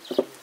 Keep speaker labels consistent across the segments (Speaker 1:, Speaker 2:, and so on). Speaker 1: Thank you.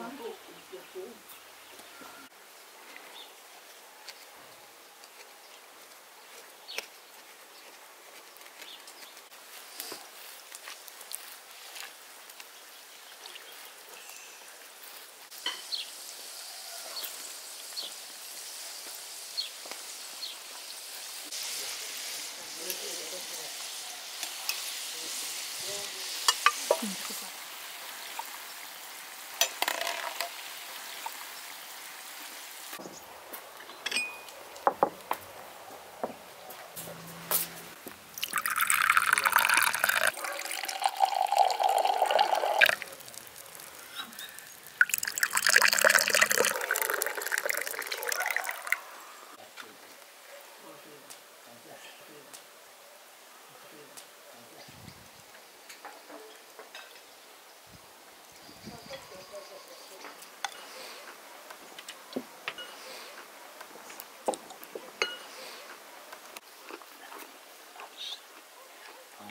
Speaker 1: 啊。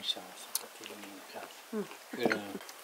Speaker 1: myself. Mm. Good enough.